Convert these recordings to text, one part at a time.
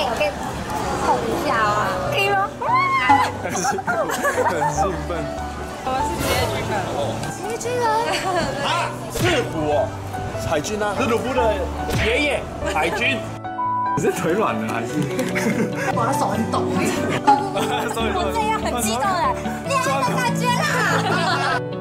以我可以碰一下啊，可以吗？很兴很兴奋。我是职业军人。职业军人，啊，赤虎哦，海军啊，是鲁夫的爷爷，海军。你是腿软了还是？我的手很抖 哎。我这样很激动哎，恋爱的感觉啦。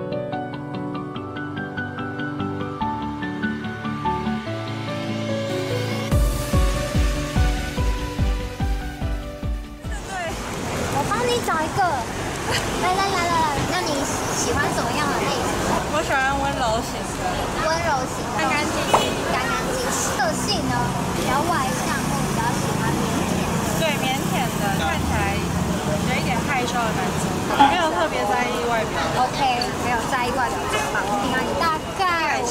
喜欢什么样的类型？我喜欢温柔型的，温柔型的，干干净净。干干净净。个性呢，比较外向，或比较喜欢腼腆。对，腼腆的，看起来有一点害羞的男生，没有特别在意外表。OK，没有在意外表就放心啊。你大概我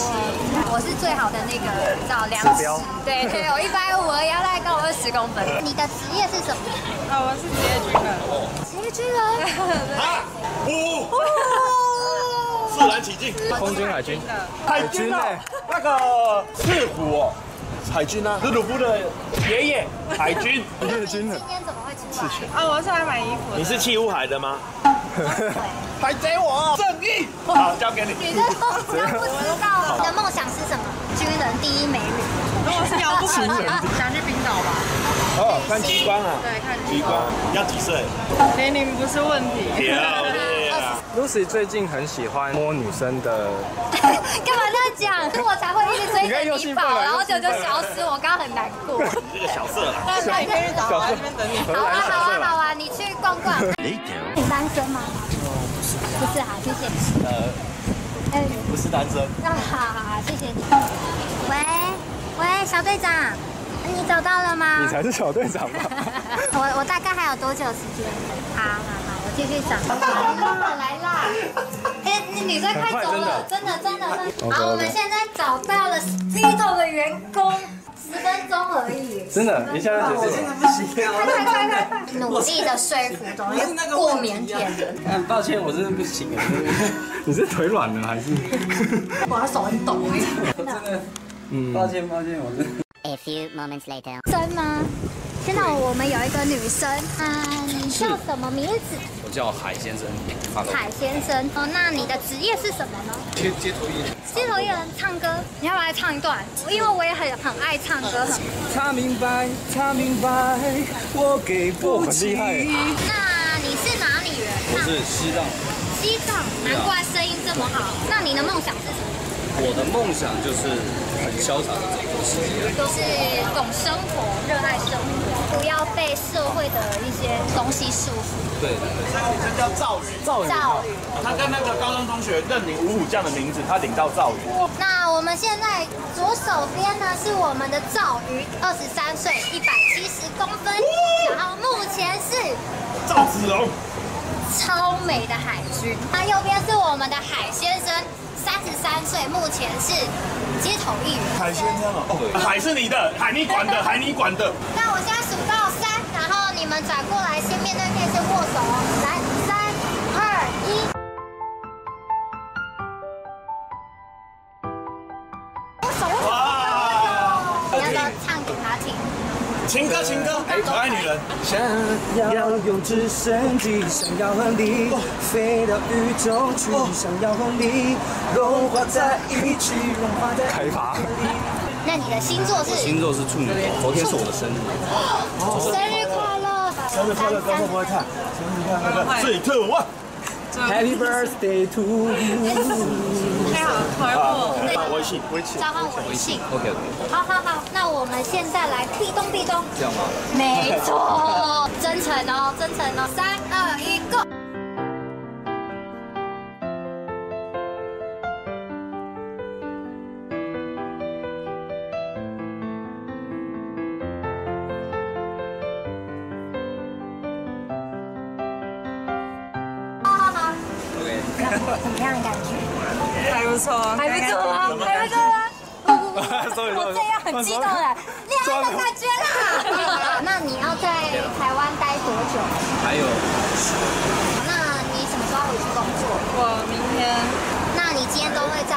我是最好的那个叫量尺，对对，我一百五，而已，要大概高我二十公分。你的职业是什么？啊，我是职业军人。职业军人。啊，五，哦，自然起敬。空军海军。海军呢，那个赤虎哦，海军啊，是鲁夫的爷爷，海军。夜军今天怎么会出来？啊，我是来买衣服的。你是气乌海的吗？海贼王，正义。好，交给你。你这都不知道。你的梦想是什么？军人第一美女。如果是遥不可及，想去冰岛吧？哦，看极光啊。对，看极光。你要几岁？年龄不是问题。Lucy 最近很喜欢摸女生的，干嘛这样讲？我才会一直追着你跑，然后就就消失，我刚刚很难过。你这个小色狼。那那你可以去找我在这边等你。好啊，好啊。好啊，你去逛逛。你单身吗？不是，好，谢谢。呃，哎，不是单身。那好好好，谢谢你。喂喂，小队长，你找到了吗？你才是小队长吧？我我大概还有多久时间？好好好，我继续找。来！哎，那女生快走了，真的真的真的。好，我们现在找到了 Speedo 的员工，十分钟而已。真的，一下就结束了。不行啊！快快快快快！努力的说服，懂因为过腼腆的。很抱歉，我真的不行啊！你是腿软了还是？我的手很抖哎。真的，嗯，抱歉抱歉，我真的。A few moments later. 真吗？现在我们有一个女生啊，你叫什么名字？我叫海先生，Hello。海先生。哦，那你的职业是什么呢？街街头艺人。街头艺人唱歌，你要不要来唱一段？因为我也很很爱唱歌。很他明白，他明白，我给不很厉害那你是哪里人？我是西藏，西藏，难怪声音这么好。那你的梦想是什么？我的梦想就是很潇洒的走这个世界。就是不要被社会的一些东西束缚。对。这个女生叫赵宇，赵赵宇。她跟那个高中同学认领五虎将的名字，她领到赵宇。那我们现在左手边呢是我们的赵宇，二十三岁，一百七十公分，然后目前是赵子龙，超美的海军。那右边是我们的海先生，三十三岁，目前是街头艺人。海先生哦，海是你的，海你管的，海你管的。那我现转过来，先面对面先握手哦。来，三、二、一。握手，握手，哇！你要不要唱给他听？情歌，情歌，可爱女人。想要用直升机，想要和你飞到宇宙去，想要和你融化在一起，融化在开发。那你的星座是？星座是处女座，昨天是我的生日。生日！生日快乐，高会不会看？生日快乐，three two one。Happy birthday to you。太好，回复。发微信，微信。召唤微信。OK OK，好好好，那我们现在来壁咚壁咚。这样吗？没错，真诚哦，真诚哦，三怎么样的感觉？还不错，还不错啊，还不错啊。我这样很激动哎，恋爱的感觉啦！那你要在台湾待多久？还有。那你什么时候回去工作？我明天。那你今天都会在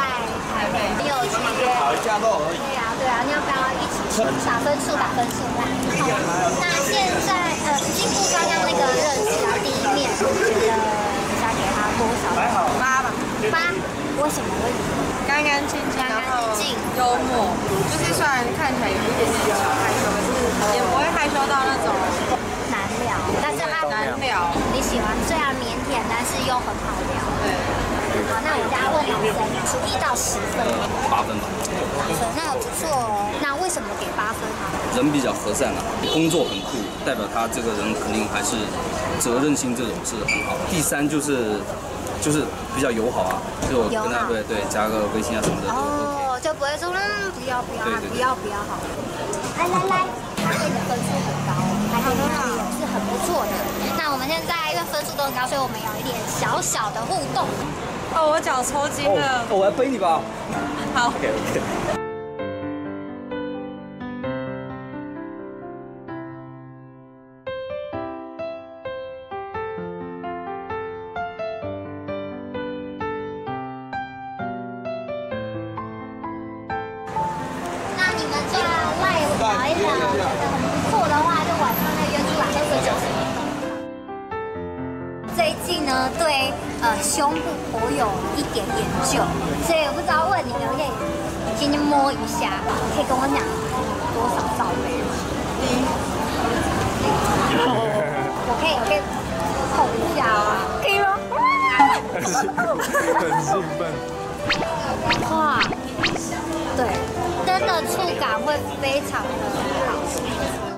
台北？没有签约。考驾照而已。对啊对啊，你要不要一起去打分数？打分数啦。那现在呃，经过刚刚那个认识啊，第一面，觉得。过什么问题？干干净净，然后幽默，就是虽然看起来有一点点小害羞，可是也不会害羞到那种难聊。但是他难聊，你喜欢虽然腼腆，但是又很好聊。对。好，那我们大家问老师，一到十分，八分吧。那不错哦。那为什么给八分啊？人比较和善啊，工作很酷，代表他这个人肯定还是责任心这种是很好。第三就是就是比较友好啊，就跟他对对加个微信啊什么的都 OK。哦，就不会说嗯不要不要对对对不要不要好。来来来，他给你的分数很高，还给你的也是很不错的。那我们现在因为分数都很高，所以我们有一点小小的互动。哦，我脚抽筋了。我来背你吧。好，OK OK。聊一聊，觉得很不错的话，就晚上再约出来喝个酒。最近呢，对呃胸部我有一点研究，所以我不知道问你可不可以先去摸一下，可以跟我讲多少罩杯吗？我可以，我可以碰一下啊，可以吗？很兴奋。触感会非常的好。